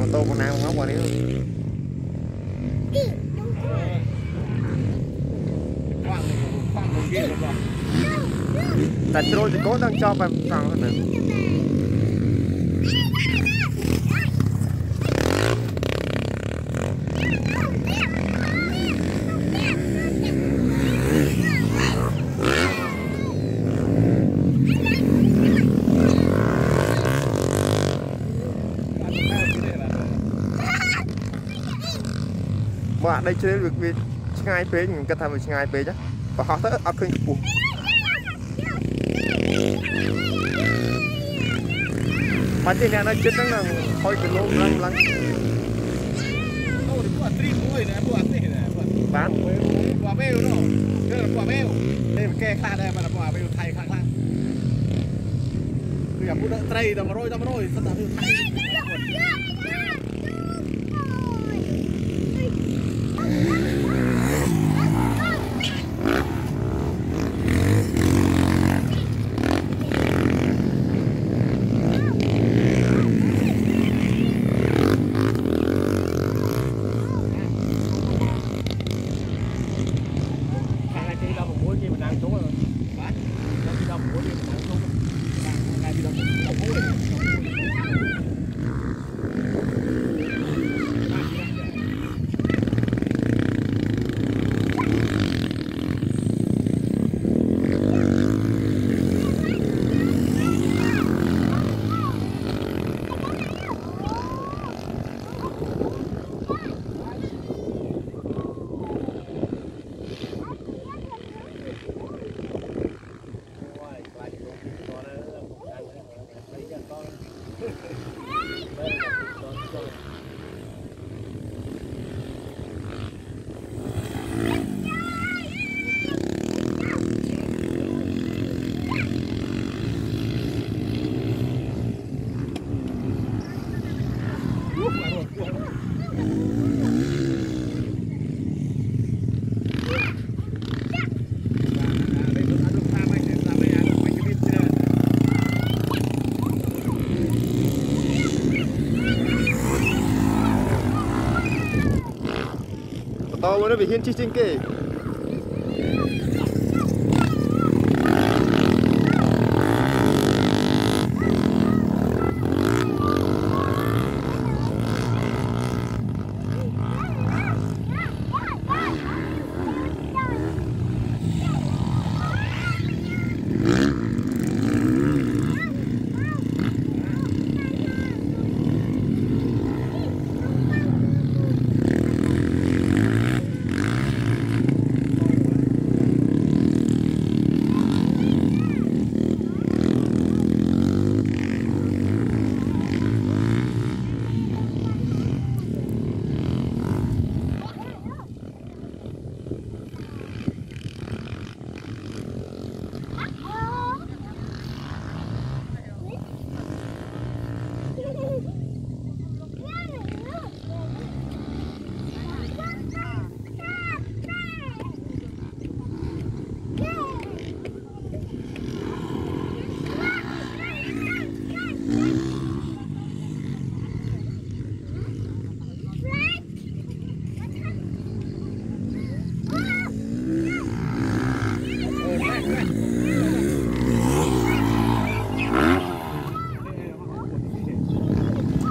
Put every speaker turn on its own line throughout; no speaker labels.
ម៉ូតូបងណាមកបងនេះ
ខ្វាំងខ្វាំងមកគេរបស់
តែជ្រុលទៅកូនដល់ចប់បែបត្រង់ហ្នឹង បើអាដីជ្រេលវាវាឆ្ងាយពេកខ្ញុំគិតថាវាឆ្ងាយពេកណាបើហោះទៅអត់ឃើញខ្ពស់បាត់ទេអ្នកនៅចិត្តហ្នឹងហុយគីឡូឡើងឡើង
អូពួកត្រីមួយណាពួកនេះណាពួក
បាន
ពួកមេវនោះគឺពួកមេវនេះគេខ្លះដែរមកពួកមេវថៃខ្លះខ្លះគឺអាពួកត្រីដល់100ដល់100សិតតែវាថៃ
បន្ត
មកនេះវា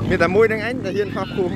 មានតែមួយនឹងអញដែលហ៊ានហោះគោះ